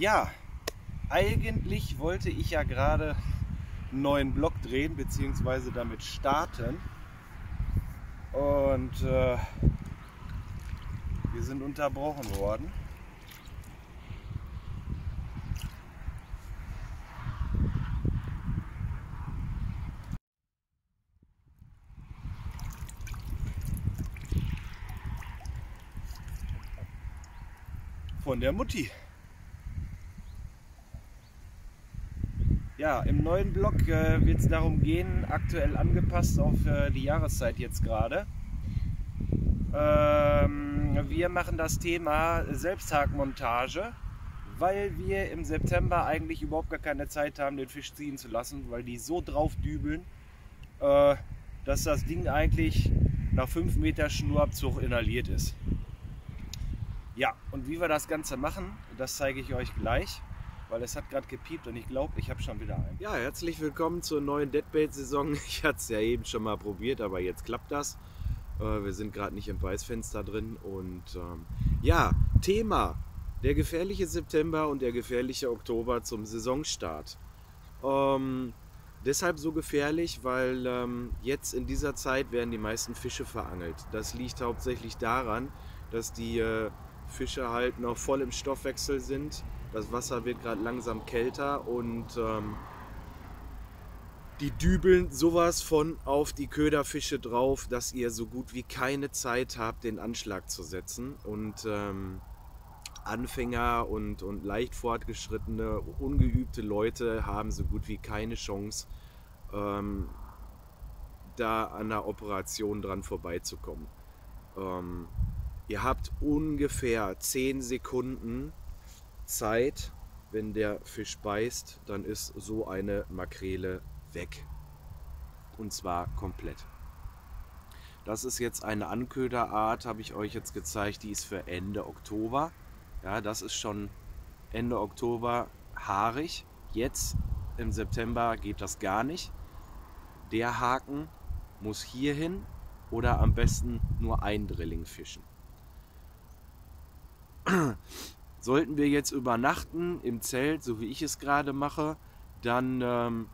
Ja, eigentlich wollte ich ja gerade einen neuen Blog drehen bzw. damit starten. Und äh, wir sind unterbrochen worden. Von der Mutti. Ja, im neuen Blog äh, wird es darum gehen, aktuell angepasst auf äh, die Jahreszeit jetzt gerade. Ähm, wir machen das Thema Selbsthakmontage, weil wir im September eigentlich überhaupt gar keine Zeit haben, den Fisch ziehen zu lassen, weil die so drauf dübeln, äh, dass das Ding eigentlich nach 5 Meter Schnurabzug inhaliert ist. Ja, und wie wir das Ganze machen, das zeige ich euch gleich weil es hat gerade gepiept und ich glaube, ich habe schon wieder einen. Ja, herzlich willkommen zur neuen Deadbait-Saison. Ich hatte es ja eben schon mal probiert, aber jetzt klappt das. Äh, wir sind gerade nicht im Weißfenster drin und ähm, ja, Thema der gefährliche September und der gefährliche Oktober zum Saisonstart. Ähm, deshalb so gefährlich, weil ähm, jetzt in dieser Zeit werden die meisten Fische verangelt. Das liegt hauptsächlich daran, dass die äh, Fische halt noch voll im Stoffwechsel sind das Wasser wird gerade langsam kälter und ähm, die dübeln sowas von auf die Köderfische drauf, dass ihr so gut wie keine Zeit habt, den Anschlag zu setzen. Und ähm, Anfänger und, und leicht fortgeschrittene, ungeübte Leute haben so gut wie keine Chance, ähm, da an der Operation dran vorbeizukommen. Ähm, ihr habt ungefähr 10 Sekunden Zeit, wenn der Fisch beißt, dann ist so eine Makrele weg. Und zwar komplett. Das ist jetzt eine Anköderart, habe ich euch jetzt gezeigt, die ist für Ende Oktober. Ja, das ist schon Ende Oktober haarig. Jetzt im September geht das gar nicht. Der Haken muss hier hin oder am besten nur ein Drilling fischen. Sollten wir jetzt übernachten im Zelt, so wie ich es gerade mache, dann ähm,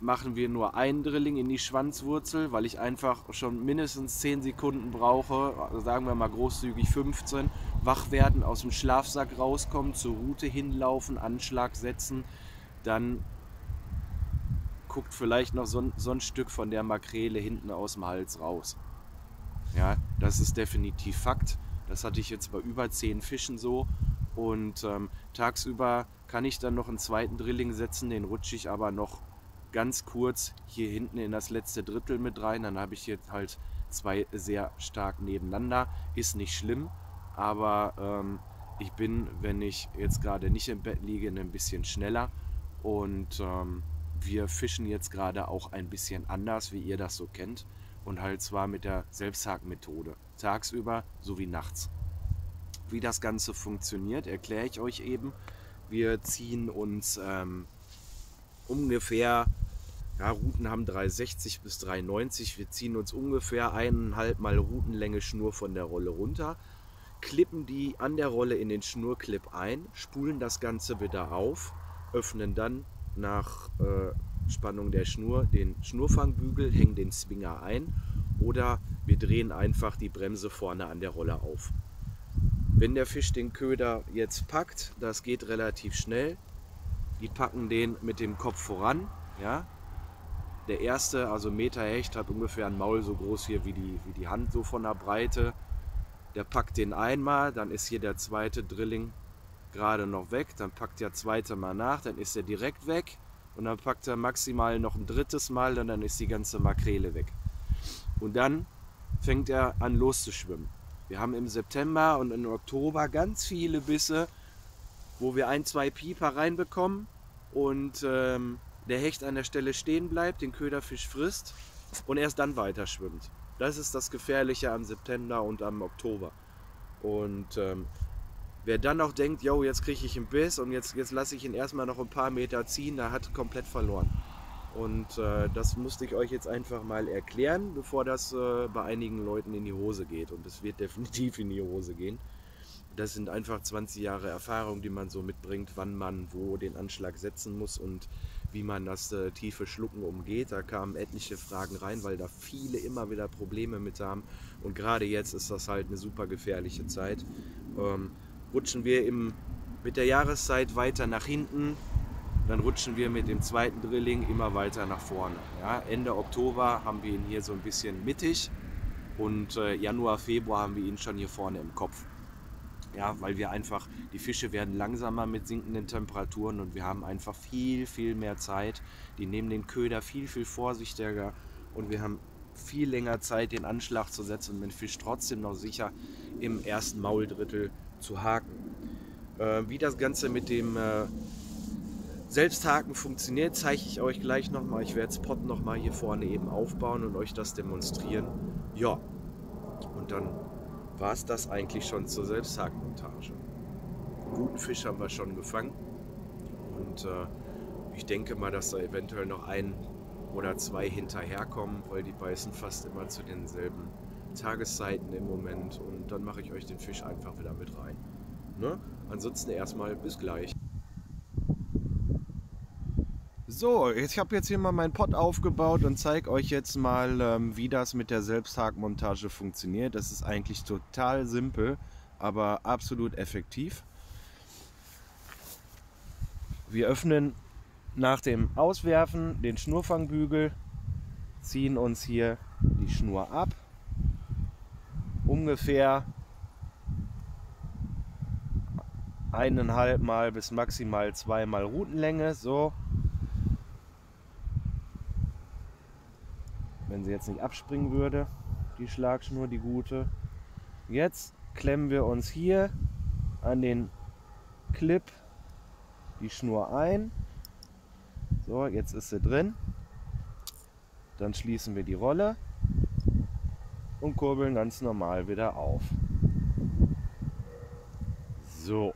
machen wir nur ein Drilling in die Schwanzwurzel, weil ich einfach schon mindestens 10 Sekunden brauche, sagen wir mal großzügig 15, wach werden, aus dem Schlafsack rauskommen, zur Route hinlaufen, Anschlag setzen, dann guckt vielleicht noch so, so ein Stück von der Makrele hinten aus dem Hals raus. Ja, das ist definitiv Fakt. Das hatte ich jetzt bei über zehn Fischen so. Und ähm, tagsüber kann ich dann noch einen zweiten Drilling setzen, den rutsche ich aber noch ganz kurz hier hinten in das letzte Drittel mit rein. Dann habe ich jetzt halt zwei sehr stark nebeneinander. Ist nicht schlimm, aber ähm, ich bin, wenn ich jetzt gerade nicht im Bett liege, ein bisschen schneller. Und ähm, wir fischen jetzt gerade auch ein bisschen anders, wie ihr das so kennt. Und halt zwar mit der Selbsthakmethode tagsüber sowie nachts. Wie das Ganze funktioniert, erkläre ich euch eben. Wir ziehen uns ähm, ungefähr, ja, Routen haben 360 bis 390, wir ziehen uns ungefähr eineinhalb Mal Routenlänge Schnur von der Rolle runter, klippen die an der Rolle in den Schnurclip ein, spulen das Ganze wieder auf, öffnen dann nach äh, Spannung der Schnur den Schnurfangbügel, hängen den Zwinger ein oder wir drehen einfach die Bremse vorne an der Rolle auf. Wenn der Fisch den Köder jetzt packt, das geht relativ schnell. Die packen den mit dem Kopf voran. Ja? Der erste, also Meter Hecht, hat ungefähr ein Maul so groß hier wie die, wie die Hand, so von der Breite. Der packt den einmal, dann ist hier der zweite Drilling gerade noch weg. Dann packt der zweite mal nach, dann ist er direkt weg. Und dann packt er maximal noch ein drittes Mal, und dann ist die ganze Makrele weg. Und dann fängt er an loszuschwimmen. Wir haben im September und im Oktober ganz viele Bisse, wo wir ein, zwei Pieper reinbekommen und ähm, der Hecht an der Stelle stehen bleibt, den Köderfisch frisst und erst dann weiter schwimmt. Das ist das Gefährliche am September und am Oktober. Und ähm, wer dann noch denkt, yo, jetzt kriege ich einen Biss und jetzt, jetzt lasse ich ihn erstmal noch ein paar Meter ziehen, der hat komplett verloren. Und äh, das musste ich euch jetzt einfach mal erklären, bevor das äh, bei einigen Leuten in die Hose geht. Und es wird definitiv in die Hose gehen. Das sind einfach 20 Jahre Erfahrung, die man so mitbringt, wann man wo den Anschlag setzen muss und wie man das äh, tiefe Schlucken umgeht. Da kamen etliche Fragen rein, weil da viele immer wieder Probleme mit haben. Und gerade jetzt ist das halt eine super gefährliche Zeit. Ähm, rutschen wir im, mit der Jahreszeit weiter nach hinten, dann rutschen wir mit dem zweiten Drilling immer weiter nach vorne. Ja, Ende Oktober haben wir ihn hier so ein bisschen mittig und äh, Januar, Februar haben wir ihn schon hier vorne im Kopf. Ja, weil wir einfach, die Fische werden langsamer mit sinkenden Temperaturen und wir haben einfach viel, viel mehr Zeit. Die nehmen den Köder viel, viel vorsichtiger und wir haben viel länger Zeit, den Anschlag zu setzen und den Fisch trotzdem noch sicher im ersten Mauldrittel zu haken. Äh, wie das Ganze mit dem äh, Selbsthaken funktioniert, zeige ich euch gleich nochmal. Ich werde Spot nochmal hier vorne eben aufbauen und euch das demonstrieren. Ja, und dann war es das eigentlich schon zur Selbsthakenmontage. Guten Fisch haben wir schon gefangen und äh, ich denke mal, dass da eventuell noch ein oder zwei hinterherkommen, weil die beißen fast immer zu denselben Tageszeiten im Moment und dann mache ich euch den Fisch einfach wieder mit rein. Ne? Ansonsten erstmal bis gleich. So, ich habe jetzt hier mal meinen Pot aufgebaut und zeige euch jetzt mal, ähm, wie das mit der Selbsthakmontage funktioniert. Das ist eigentlich total simpel, aber absolut effektiv. Wir öffnen nach dem Auswerfen den Schnurfangbügel, ziehen uns hier die Schnur ab, ungefähr eineinhalb Mal bis maximal zweimal Routenlänge, so wenn sie jetzt nicht abspringen würde, die Schlagschnur, die gute. Jetzt klemmen wir uns hier an den Clip die Schnur ein. So, jetzt ist sie drin. Dann schließen wir die Rolle und kurbeln ganz normal wieder auf. So.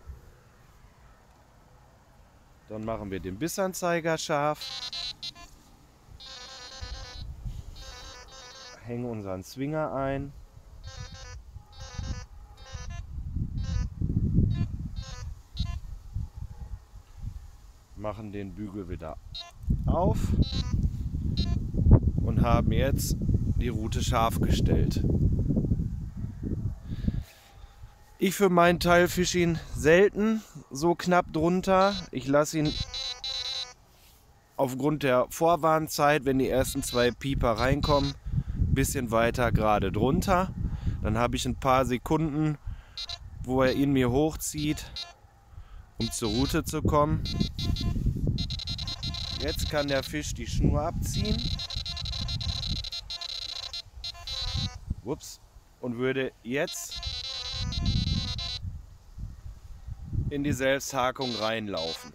Dann machen wir den Bissanzeiger scharf. hängen unseren Zwinger ein. Machen den Bügel wieder auf und haben jetzt die Route scharf gestellt. Ich für meinen Teil fische ihn selten so knapp drunter. Ich lasse ihn aufgrund der Vorwarnzeit, wenn die ersten zwei Pieper reinkommen, bisschen weiter gerade drunter. Dann habe ich ein paar Sekunden, wo er ihn mir hochzieht, um zur Route zu kommen. Jetzt kann der Fisch die Schnur abziehen. Ups. Und würde jetzt in die Selbsthakung reinlaufen.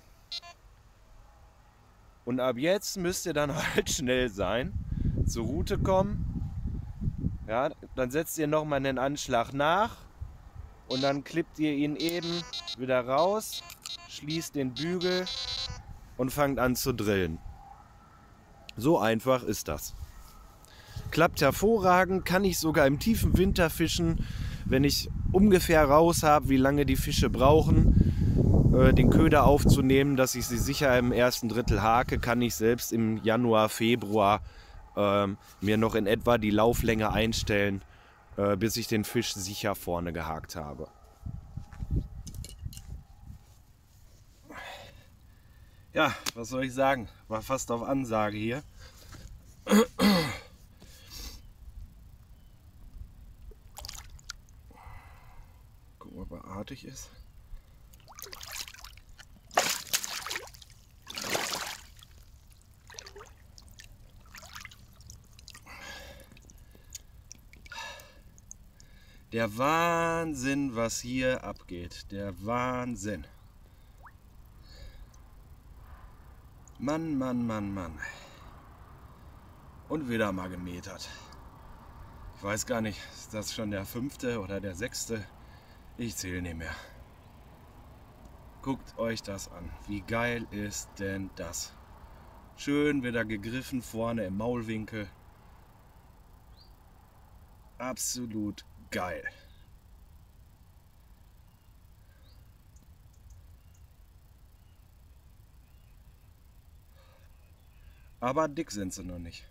Und ab jetzt müsst ihr dann halt schnell sein, zur Route kommen ja, dann setzt ihr nochmal einen Anschlag nach und dann klippt ihr ihn eben wieder raus, schließt den Bügel und fangt an zu drillen. So einfach ist das. Klappt hervorragend, kann ich sogar im tiefen Winter fischen, wenn ich ungefähr raus habe, wie lange die Fische brauchen, äh, den Köder aufzunehmen, dass ich sie sicher im ersten Drittel hake, kann ich selbst im Januar, Februar ähm, mir noch in etwa die Lauflänge einstellen, äh, bis ich den Fisch sicher vorne gehakt habe. Ja, was soll ich sagen? War fast auf Ansage hier. Gucken, ob er artig ist. Der Wahnsinn, was hier abgeht. Der Wahnsinn. Mann, Mann, Mann, Mann. Und wieder mal gemetert. Ich weiß gar nicht, ist das schon der fünfte oder der sechste? Ich zähle nicht mehr. Guckt euch das an. Wie geil ist denn das? Schön wieder gegriffen vorne im Maulwinkel. Absolut geil. Aber dick sind sie noch nicht.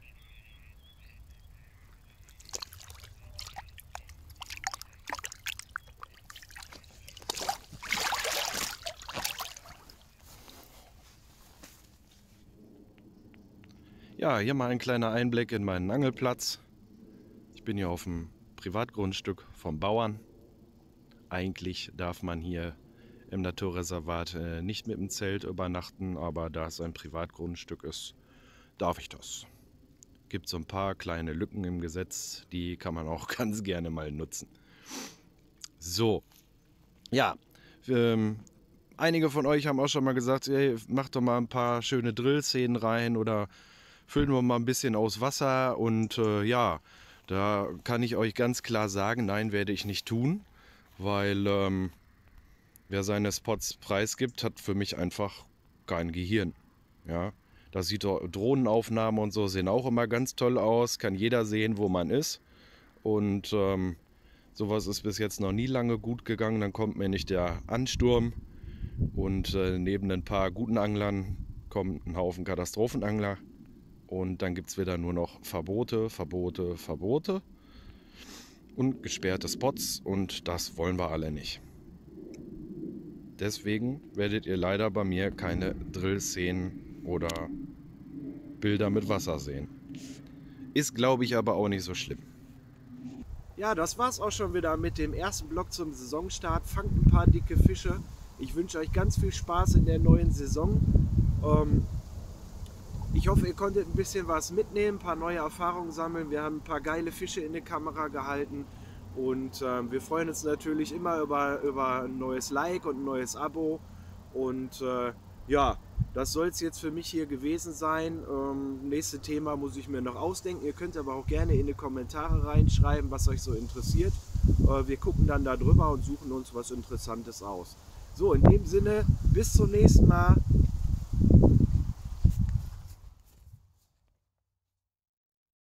Ja, hier mal ein kleiner Einblick in meinen Angelplatz. Ich bin hier auf dem Privatgrundstück vom Bauern. Eigentlich darf man hier im Naturreservat äh, nicht mit dem Zelt übernachten, aber da es ein Privatgrundstück ist, darf ich das. Gibt so ein paar kleine Lücken im Gesetz, die kann man auch ganz gerne mal nutzen. So, ja, ähm, einige von euch haben auch schon mal gesagt, ey, macht doch mal ein paar schöne Drillszenen rein oder füllen wir mal ein bisschen aus Wasser und äh, ja, da kann ich euch ganz klar sagen, nein, werde ich nicht tun, weil ähm, wer seine Spots preisgibt, hat für mich einfach kein Gehirn. Ja, da sieht Drohnenaufnahmen und so sehen auch immer ganz toll aus, kann jeder sehen, wo man ist und ähm, sowas ist bis jetzt noch nie lange gut gegangen. Dann kommt mir nicht der Ansturm und äh, neben ein paar guten Anglern kommt ein Haufen Katastrophenangler und dann gibt es wieder nur noch Verbote, Verbote, Verbote und gesperrte Spots und das wollen wir alle nicht. Deswegen werdet ihr leider bei mir keine Drill-Szenen oder Bilder mit Wasser sehen. Ist, glaube ich, aber auch nicht so schlimm. Ja, das war's auch schon wieder mit dem ersten Block zum Saisonstart. Fangt ein paar dicke Fische. Ich wünsche euch ganz viel Spaß in der neuen Saison. Ähm, ich hoffe, ihr konntet ein bisschen was mitnehmen, ein paar neue Erfahrungen sammeln. Wir haben ein paar geile Fische in die Kamera gehalten. Und äh, wir freuen uns natürlich immer über, über ein neues Like und ein neues Abo. Und äh, ja, das soll es jetzt für mich hier gewesen sein. Ähm, nächste Thema muss ich mir noch ausdenken. Ihr könnt aber auch gerne in die Kommentare reinschreiben, was euch so interessiert. Äh, wir gucken dann da drüber und suchen uns was Interessantes aus. So, in dem Sinne, bis zum nächsten Mal.